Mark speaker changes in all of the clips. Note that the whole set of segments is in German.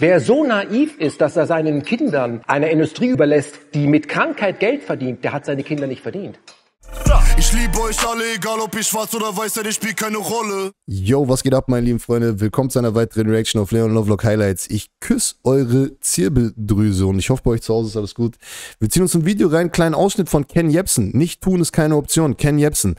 Speaker 1: Wer so naiv ist, dass er seinen Kindern eine Industrie überlässt, die mit Krankheit Geld verdient, der hat seine Kinder nicht verdient.
Speaker 2: Ich liebe euch alle, egal ob ihr schwarz oder weiß seid, ich spielt keine Rolle.
Speaker 3: Yo, was geht ab, meine lieben Freunde? Willkommen zu einer weiteren Reaction auf Leon Lovelock Highlights. Ich küsse eure Zirbeldrüse und ich hoffe, bei euch zu Hause ist alles gut. Wir ziehen uns ein Video rein, kleinen Ausschnitt von Ken Jebsen. Nicht tun ist keine Option. Ken Jebsen.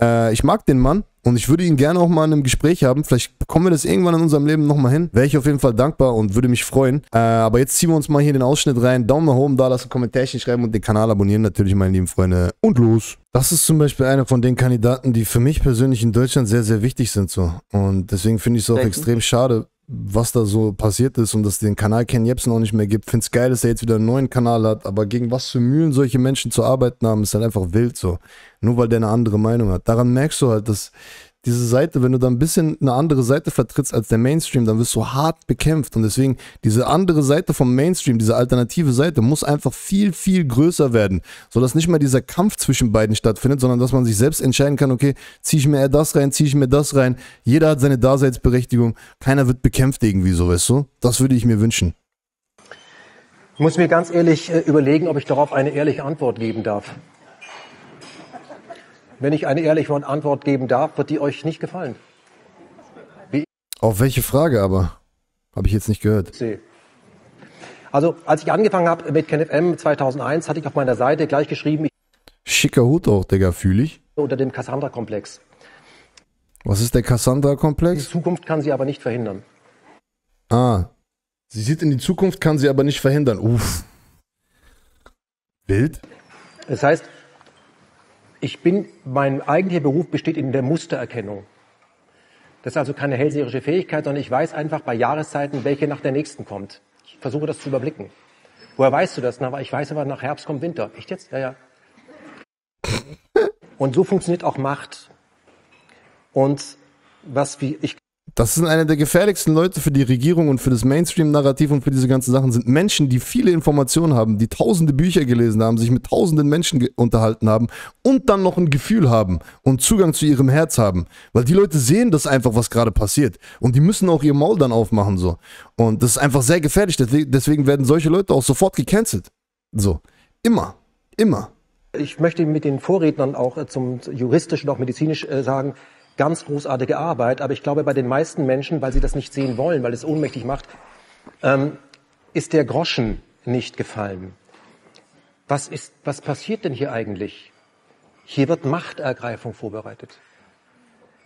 Speaker 3: Äh, ich mag den Mann und ich würde ihn gerne auch mal in einem Gespräch haben. Vielleicht bekommen wir das irgendwann in unserem Leben nochmal hin. Wäre ich auf jeden Fall dankbar und würde mich freuen. Äh, aber jetzt ziehen wir uns mal hier den Ausschnitt rein. Daumen nach oben da, lassen Kommentarchen schreiben und den Kanal abonnieren natürlich, meine lieben Freunde. Und los. Das ist zum Beispiel einer von den Kandidaten, die für mich persönlich in Deutschland sehr, sehr wichtig sind. so. Und deswegen finde ich es auch
Speaker 1: Welchen?
Speaker 3: extrem schade, was da so passiert ist und dass es den Kanal Ken Jebsen auch nicht mehr gibt. Finde es geil, dass er jetzt wieder einen neuen Kanal hat, aber gegen was für Mühlen solche Menschen zu arbeiten haben, ist halt einfach wild so. Nur weil der eine andere Meinung hat. Daran merkst du halt, dass diese Seite, wenn du da ein bisschen eine andere Seite vertrittst als der Mainstream, dann wirst du hart bekämpft. Und deswegen, diese andere Seite vom Mainstream, diese alternative Seite, muss einfach viel, viel größer werden. Sodass nicht mehr dieser Kampf zwischen beiden stattfindet, sondern dass man sich selbst entscheiden kann, okay, ziehe ich mir eher das rein, ziehe ich mir das rein. Jeder hat seine Daseinsberechtigung. Keiner wird bekämpft irgendwie so, weißt du? Das würde ich mir wünschen.
Speaker 1: Ich muss mir ganz ehrlich äh, überlegen, ob ich darauf eine ehrliche Antwort geben darf. Wenn ich eine ehrliche Antwort geben darf, wird die euch nicht gefallen.
Speaker 3: Auf welche Frage aber? Habe ich jetzt nicht gehört.
Speaker 1: sehe. Also, als ich angefangen habe mit KenFM 2001, hatte ich auf meiner Seite gleich geschrieben, ich
Speaker 3: Schicker Hut auch, Digga, fühle ich.
Speaker 1: unter dem Cassandra-Komplex.
Speaker 3: Was ist der
Speaker 1: Die
Speaker 3: Cassandra-Komplex?
Speaker 1: Zukunft kann sie aber nicht verhindern.
Speaker 3: Ah. Sie sieht in die Zukunft, kann sie aber nicht verhindern. Uff. Wild?
Speaker 1: Das heißt, ich bin, mein eigentlicher Beruf besteht in der Mustererkennung. Das ist also keine hellseherische Fähigkeit, sondern ich weiß einfach bei Jahreszeiten, welche nach der nächsten kommt. Ich versuche das zu überblicken. Woher weißt du das? Na, ich weiß aber, nach Herbst kommt Winter. Echt jetzt? Ja, ja. Und so funktioniert auch Macht. Und was wie ich
Speaker 3: Das sind eine der gefährlichsten Leute für die Regierung und für das Mainstream-Narrativ und für diese ganzen Sachen sind Menschen, die viele Informationen haben, die tausende Bücher gelesen haben, sich mit tausenden Menschen unterhalten haben und dann noch ein Gefühl haben und Zugang zu ihrem Herz haben. Weil die Leute sehen das einfach, was gerade passiert. Und die müssen auch ihr Maul dann aufmachen, so. Und das ist einfach sehr gefährlich. Deswegen werden solche Leute auch sofort gecancelt. So. Immer. Immer.
Speaker 1: Ich möchte mit den Vorrednern auch zum juristisch und auch medizinisch äh, sagen, ganz großartige Arbeit, aber ich glaube bei den meisten Menschen, weil sie das nicht sehen wollen, weil es ohnmächtig macht, ähm, ist der Groschen nicht gefallen. Was ist, was passiert denn hier eigentlich? Hier wird Machtergreifung vorbereitet.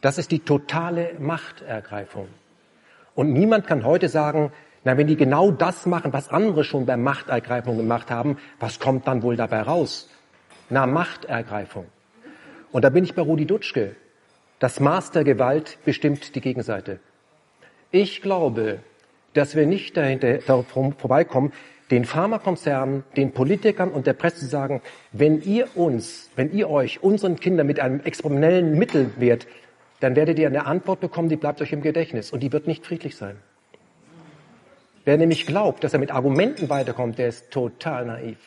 Speaker 1: Das ist die totale Machtergreifung. Und niemand kann heute sagen, na, wenn die genau das machen, was andere schon bei Machtergreifung gemacht haben, was kommt dann wohl dabei raus? Na, Machtergreifung. Und da bin ich bei Rudi Dutschke. Das Maß der Gewalt bestimmt die Gegenseite. Ich glaube, dass wir nicht dahinter vorbeikommen, den Pharmakonzernen, den Politikern und der Presse zu sagen, wenn ihr uns, wenn ihr euch unseren Kindern mit einem experimentellen Mittel wehrt, dann werdet ihr eine Antwort bekommen, die bleibt euch im Gedächtnis und die wird nicht friedlich sein. Wer nämlich glaubt, dass er mit Argumenten weiterkommt, der ist total naiv.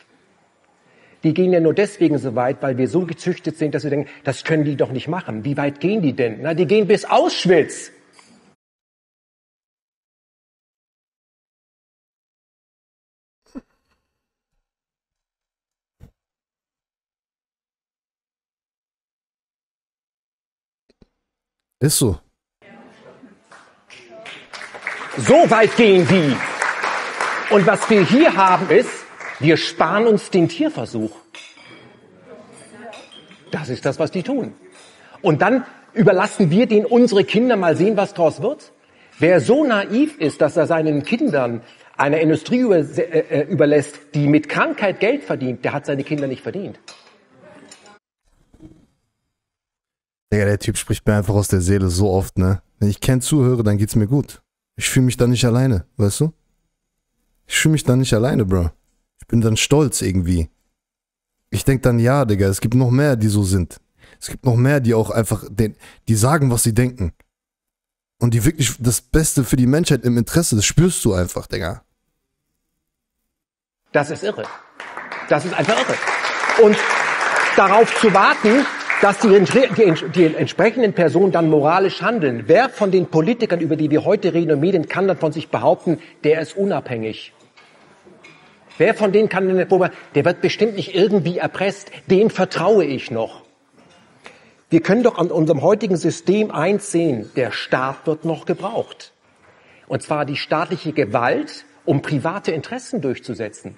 Speaker 1: Die gehen ja nur deswegen so weit, weil wir so gezüchtet sind, dass wir denken, das können die doch nicht machen. Wie weit gehen die denn? Na, die gehen bis Auschwitz.
Speaker 3: Ist so.
Speaker 1: So weit gehen die. Und was wir hier haben ist, wir sparen uns den Tierversuch. Das ist das, was die tun. Und dann überlassen wir denen unsere Kinder mal sehen, was draus wird. Wer so naiv ist, dass er seinen Kindern eine Industrie äh, überlässt, die mit Krankheit Geld verdient, der hat seine Kinder nicht verdient.
Speaker 3: Digga, der Typ spricht mir einfach aus der Seele so oft, ne? Wenn ich Ken zuhöre, dann geht's mir gut. Ich fühle mich dann nicht alleine, weißt du? Ich fühle mich dann nicht alleine, Bro. Bin dann stolz irgendwie. Ich denk dann, ja, Digga, es gibt noch mehr, die so sind. Es gibt noch mehr, die auch einfach, den, die sagen, was sie denken. Und die wirklich das Beste für die Menschheit im Interesse, das spürst du einfach, Digga.
Speaker 1: Das ist irre. Das ist einfach irre. Und darauf zu warten, dass die, die, die, entsprechenden Personen dann moralisch handeln. Wer von den Politikern, über die wir heute reden und Medien, kann dann von sich behaupten, der ist unabhängig? Wer von denen kann denn, der wird bestimmt nicht irgendwie erpresst, dem vertraue ich noch. Wir können doch an unserem heutigen System eins sehen, der Staat wird noch gebraucht. Und zwar die staatliche Gewalt, um private Interessen durchzusetzen.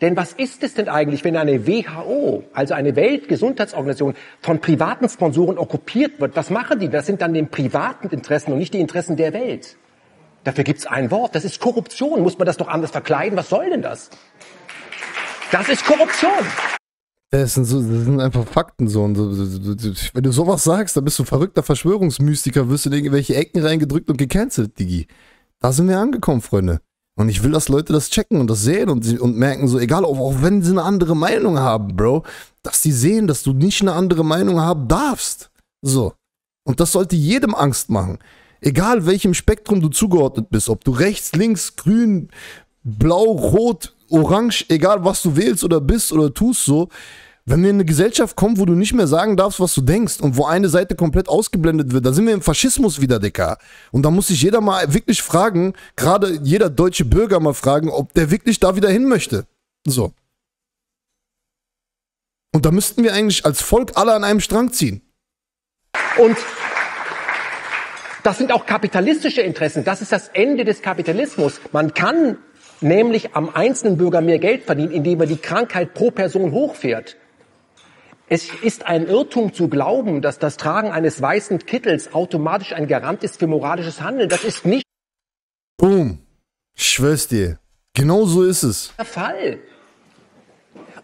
Speaker 1: Denn was ist es denn eigentlich, wenn eine WHO, also eine Weltgesundheitsorganisation, von privaten Sponsoren okkupiert wird? Was machen die? Das sind dann die privaten Interessen und nicht die Interessen der Welt. Dafür gibt es ein Wort, das ist Korruption. Muss man das doch anders verkleiden? Was soll denn das? Das ist Korruption.
Speaker 3: Das sind, so, das sind einfach Fakten so. Wenn du sowas sagst, dann bist du verrückter Verschwörungsmystiker, wirst du in irgendwelche Ecken reingedrückt und gecancelt, Digi. Da sind wir angekommen, Freunde. Und ich will, dass Leute das checken und das sehen und, und merken, so egal, auch wenn sie eine andere Meinung haben, Bro, dass sie sehen, dass du nicht eine andere Meinung haben darfst. So. Und das sollte jedem Angst machen. Egal welchem Spektrum du zugeordnet bist, ob du rechts, links, grün, blau, rot, orange, egal was du wählst oder bist oder tust so, wenn wir in eine Gesellschaft kommen, wo du nicht mehr sagen darfst, was du denkst und wo eine Seite komplett ausgeblendet wird, dann sind wir im Faschismus wieder, Dicker. Und da muss sich jeder mal wirklich fragen, gerade jeder deutsche Bürger mal fragen, ob der wirklich da wieder hin möchte. So. Und da müssten wir eigentlich als Volk alle an einem Strang ziehen.
Speaker 1: Und das sind auch kapitalistische Interessen. Das ist das Ende des Kapitalismus. Man kann nämlich am einzelnen Bürger mehr Geld verdienen, indem er die Krankheit pro Person hochfährt. Es ist ein Irrtum zu glauben, dass das Tragen eines weißen Kittels automatisch ein Garant ist für moralisches Handeln. Das ist nicht
Speaker 3: Boom. Schwör's dir. Genau so ist es.
Speaker 1: Der Fall.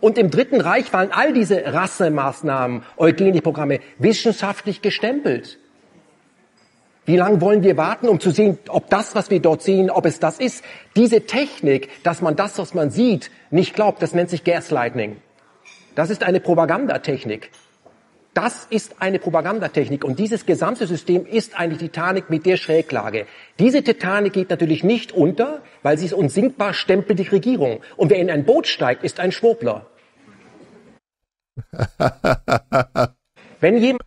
Speaker 1: Und im Dritten Reich waren all diese Rassemaßnahmen, Eugenie-Programme wissenschaftlich gestempelt. Wie lange wollen wir warten, um zu sehen, ob das, was wir dort sehen, ob es das ist? Diese Technik, dass man das, was man sieht, nicht glaubt, das nennt sich Gaslighting. Das ist eine Propagandatechnik. Das ist eine Propagandatechnik und dieses gesamte System ist eine Titanic mit der Schräglage. Diese Titanic geht natürlich nicht unter, weil sie ist unsinkbar stempelt die Regierung. Und wer in ein Boot steigt, ist ein Schwurbler. Wenn jemand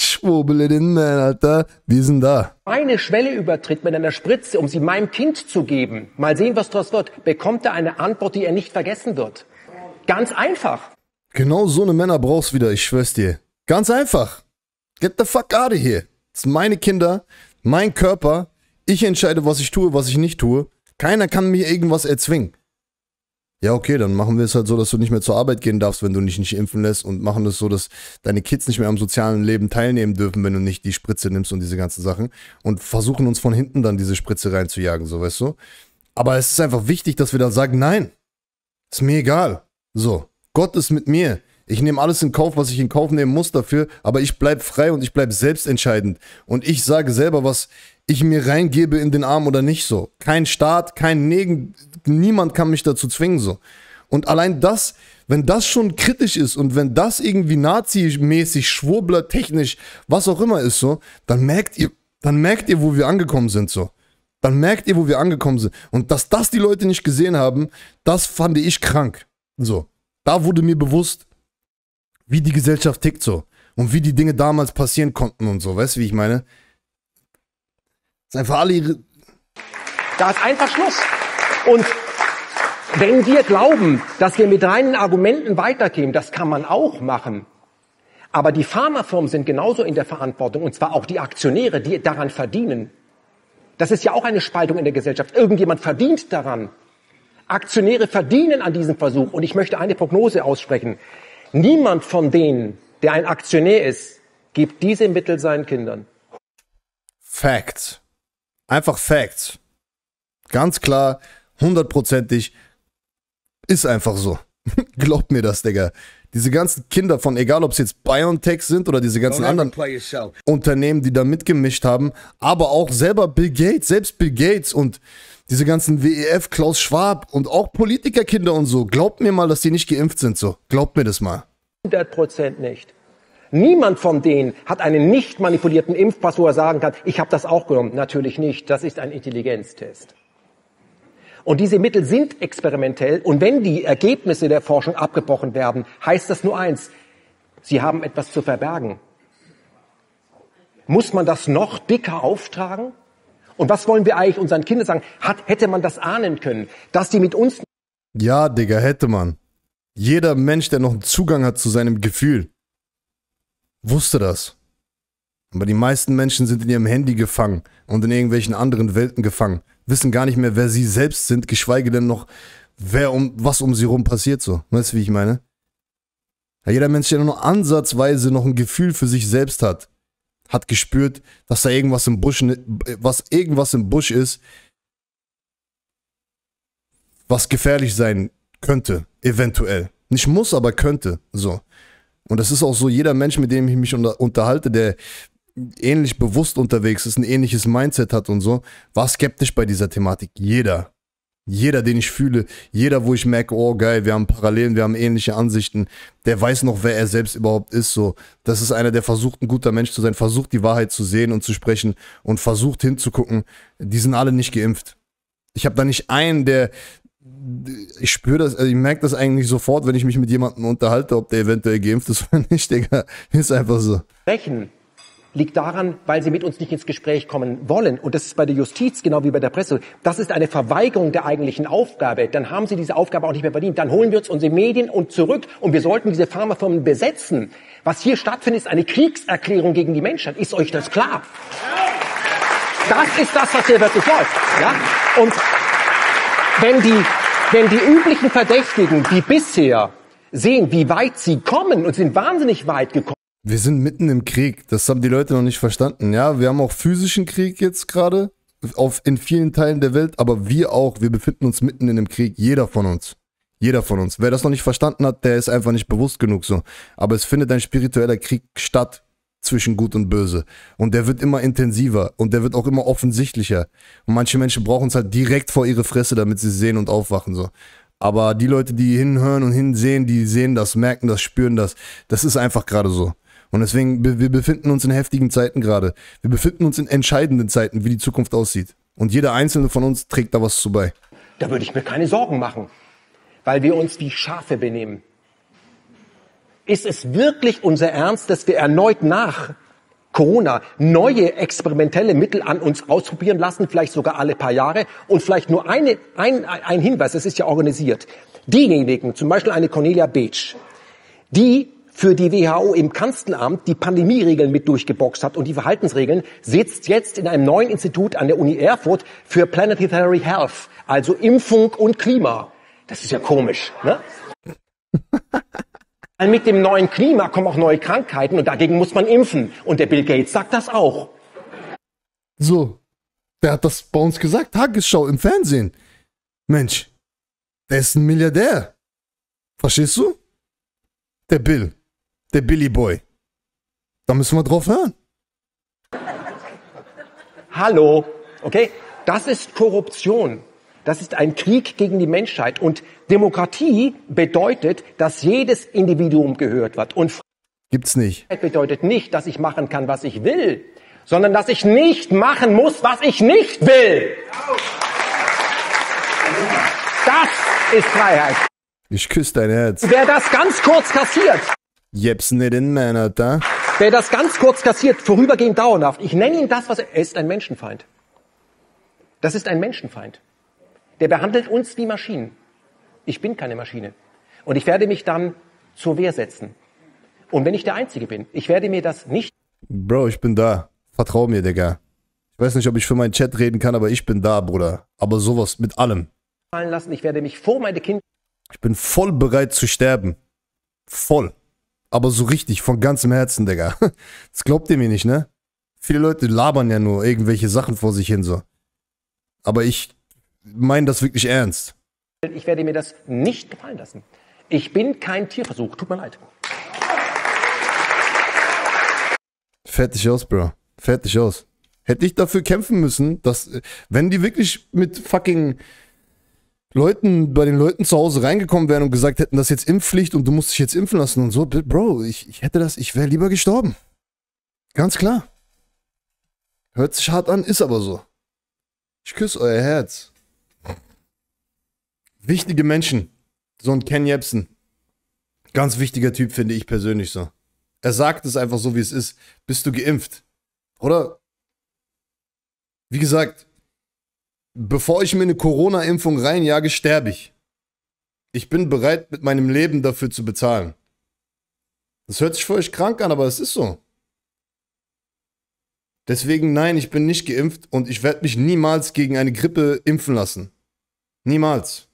Speaker 3: Schwurbel in den Man, Alter. Wir sind da.
Speaker 1: Eine Schwelle übertritt mit einer Spritze, um sie meinem Kind zu geben, mal sehen, was daraus wird, bekommt er eine Antwort, die er nicht vergessen wird. Ganz einfach.
Speaker 3: Genau so eine Männer brauchst wieder, ich schwör's dir. Ganz einfach. Get the fuck out of here. Das sind meine Kinder, mein Körper. Ich entscheide, was ich tue, was ich nicht tue. Keiner kann mir irgendwas erzwingen. Ja, okay, dann machen wir es halt so, dass du nicht mehr zur Arbeit gehen darfst, wenn du dich nicht impfen lässt und machen es so, dass deine Kids nicht mehr am sozialen Leben teilnehmen dürfen, wenn du nicht die Spritze nimmst und diese ganzen Sachen und versuchen uns von hinten dann diese Spritze reinzujagen, so weißt du. Aber es ist einfach wichtig, dass wir dann sagen, nein, ist mir egal. So, Gott ist mit mir. Ich nehme alles in Kauf, was ich in Kauf nehmen muss dafür, aber ich bleibe frei und ich bleibe selbstentscheidend. Und ich sage selber, was ich mir reingebe in den Arm oder nicht so. Kein Staat, kein Negen, niemand kann mich dazu zwingen so. Und allein das, wenn das schon kritisch ist und wenn das irgendwie nazimäßig, schwurblertechnisch, was auch immer ist so, dann merkt ihr, dann merkt ihr, wo wir angekommen sind so. Dann merkt ihr, wo wir angekommen sind. Und dass das die Leute nicht gesehen haben, das fand ich krank. So. Da wurde mir bewusst, wie die Gesellschaft tickt so. Und wie die Dinge damals passieren konnten und so. Weißt du, wie ich meine? Das ist einfach alle ihre.
Speaker 1: Da ist einfach Schluss. Und wenn wir glauben, dass wir mit reinen Argumenten weitergehen, das kann man auch machen. Aber die Pharmafirmen sind genauso in der Verantwortung, und zwar auch die Aktionäre, die daran verdienen. Das ist ja auch eine Spaltung in der Gesellschaft. Irgendjemand verdient daran. Aktionäre verdienen an diesem Versuch. Und ich möchte eine Prognose aussprechen. Niemand von denen, der ein Aktionär ist, gibt diese Mittel seinen Kindern.
Speaker 3: Facts. Einfach Facts. Ganz klar, hundertprozentig. Ist einfach so. Glaubt mir das, Digga. Diese ganzen Kinder von, egal ob es jetzt BioNTech sind oder diese ganzen anderen Unternehmen, die da mitgemischt haben, aber auch selber Bill Gates, selbst Bill Gates und diese ganzen WEF, Klaus Schwab und auch Politikerkinder und so. Glaubt mir mal, dass die nicht geimpft sind so. Glaubt mir das mal.
Speaker 1: 100 Prozent nicht. Niemand von denen hat einen nicht manipulierten Impfpass, wo er sagen kann, ich habe das auch genommen. Natürlich nicht. Das ist ein Intelligenztest. Und diese Mittel sind experimentell. Und wenn die Ergebnisse der Forschung abgebrochen werden, heißt das nur eins. Sie haben etwas zu verbergen. Muss man das noch dicker auftragen? Und was wollen wir eigentlich unseren Kindern sagen? Hat, hätte man das ahnen können, dass die mit uns
Speaker 3: Ja, Digga, hätte man. Jeder Mensch, der noch einen Zugang hat zu seinem Gefühl, wusste das. Aber die meisten Menschen sind in ihrem Handy gefangen und in irgendwelchen anderen Welten gefangen, wissen gar nicht mehr, wer sie selbst sind, geschweige denn noch, wer um, was um sie rum passiert so. Weißt du, wie ich meine? Ja, jeder Mensch, der nur ansatzweise noch ein Gefühl für sich selbst hat, hat gespürt, dass da irgendwas im Busch, was irgendwas im Busch ist, was gefährlich sein könnte, eventuell. Nicht muss, aber könnte, so. Und das ist auch so, jeder Mensch, mit dem ich mich unter, unterhalte, der ähnlich bewusst unterwegs ist, ein ähnliches Mindset hat und so, war skeptisch bei dieser Thematik. Jeder. Jeder, den ich fühle, jeder, wo ich merke, oh geil, wir haben Parallelen, wir haben ähnliche Ansichten, der weiß noch, wer er selbst überhaupt ist. So, das ist einer, der versucht, ein guter Mensch zu sein, versucht die Wahrheit zu sehen und zu sprechen und versucht hinzugucken. Die sind alle nicht geimpft. Ich habe da nicht einen, der, ich spüre das, also ich merke das eigentlich sofort, wenn ich mich mit jemandem unterhalte, ob der eventuell geimpft ist oder nicht, Digga. Ist einfach so.
Speaker 1: sprechen, liegt daran, weil sie mit uns nicht ins Gespräch kommen wollen. Und das ist bei der Justiz genau wie bei der Presse. Das ist eine Verweigerung der eigentlichen Aufgabe. Dann haben sie diese Aufgabe auch nicht mehr verdient. Dann holen wir uns unsere Medien und zurück und wir sollten diese Pharmafirmen besetzen. Was hier stattfindet, ist eine Kriegserklärung gegen die Menschheit. Ist euch das klar? Das ist das, was hier wirklich läuft. Ja? Und wenn die, wenn die üblichen Verdächtigen, die bisher sehen, wie weit sie kommen und sind wahnsinnig weit gekommen,
Speaker 3: Wir sind mitten im Krieg. Das haben die Leute noch nicht verstanden. Ja, wir haben auch physischen Krieg jetzt gerade auf in vielen Teilen der Welt, aber wir auch. Wir befinden uns mitten in einem Krieg. Jeder von uns. Jeder von uns. Wer das noch nicht verstanden hat, der ist einfach nicht bewusst genug so. Aber es findet ein spiritueller Krieg statt zwischen Gut und Böse. Und der wird immer intensiver und der wird auch immer offensichtlicher. Und manche Menschen brauchen es halt direkt vor ihre Fresse, damit sie sehen und aufwachen so. Aber die Leute, die hinhören und hinsehen, die sehen das, merken das, spüren das. Das ist einfach gerade so. Und deswegen, wir befinden uns in heftigen Zeiten gerade. Wir befinden uns in entscheidenden Zeiten, wie die Zukunft aussieht. Und jeder einzelne von uns trägt da was zu bei.
Speaker 1: da würde ich mir keine Sorgen machen, weil wir uns wie Schafe benehmen. Ist es wirklich unser Ernst, dass wir erneut nach Corona neue experimentelle Mittel an uns ausprobieren lassen, vielleicht sogar alle paar Jahre und vielleicht nur eine, ein, ein Hinweis, das ist ja organisiert. Diejenigen, zum Beispiel eine Cornelia Beetsch, die für die WHO im Kanzleramt die Pandemieregeln mit durchgeboxt hat und die Verhaltensregeln, sitzt jetzt in einem neuen Institut an der Uni Erfurt für Planetary Health, also Impfung und Klima. Das ist ja komisch, ne? Weil mit dem neuen Klima kommen auch neue Krankheiten und dagegen muss man impfen. Und der Bill Gates sagt das auch.
Speaker 3: So. Wer hat das bei uns gesagt? Tagesschau im Fernsehen. Mensch, der ist ein Milliardär. Verstehst du? Der Bill. Der Billy Boy. Da müssen wir drauf hören.
Speaker 1: Hallo, okay? Das ist Korruption. Das ist ein Krieg gegen die Menschheit. Und Demokratie bedeutet, dass jedes Individuum gehört wird. Und
Speaker 3: Gibt's nicht.
Speaker 1: Freiheit bedeutet nicht, dass ich machen kann, was ich will, sondern dass ich nicht machen muss, was ich nicht will. Das ist Freiheit.
Speaker 3: Ich küsse dein Herz.
Speaker 1: Wer das ganz kurz kassiert,
Speaker 3: Jeps nicht in Männer, da.
Speaker 1: wer das ganz kurz kassiert, vorübergehend dauerhaft, ich nenne ihn das, was er, er ist ein Menschenfeind. Das ist ein Menschenfeind. Der behandelt uns wie Maschinen. Ich bin keine Maschine. Und ich werde mich dann zur Wehr setzen. Und wenn ich der Einzige bin, ich werde mir das nicht
Speaker 3: Bro, ich bin da. Vertrau mir, Digga. Ich weiß nicht, ob ich für meinen Chat reden kann, aber ich bin da, Bruder. Aber sowas mit allem.
Speaker 1: fallen lassen. Ich werde mich vor meine Kinder
Speaker 3: Ich bin voll bereit zu sterben. Voll. Aber so richtig, von ganzem Herzen, Digga. Das glaubt ihr mir nicht, ne? Viele Leute labern ja nur irgendwelche Sachen vor sich hin so. Aber ich meine das wirklich ernst.
Speaker 1: Ich werde mir das nicht gefallen lassen. Ich bin kein Tierversuch. Tut mir leid.
Speaker 3: Fertig aus, Bro. Fertig aus. Hätte ich dafür kämpfen müssen, dass, wenn die wirklich mit fucking Leuten, bei den Leuten zu Hause reingekommen wären und gesagt hätten, das ist jetzt Impfpflicht und du musst dich jetzt impfen lassen und so, Bro, ich, ich hätte das, ich wäre lieber gestorben. Ganz klar. Hört sich hart an, ist aber so. Ich küsse euer Herz. Wichtige Menschen. So ein Ken Jebsen. Ganz wichtiger Typ, finde ich persönlich so. Er sagt es einfach so, wie es ist. Bist du geimpft? Oder? Wie gesagt, bevor ich mir eine Corona-Impfung reinjage, sterbe ich. Ich bin bereit, mit meinem Leben dafür zu bezahlen. Das hört sich für euch krank an, aber es ist so. Deswegen nein, ich bin nicht geimpft und ich werde mich niemals gegen eine Grippe impfen lassen. Niemals.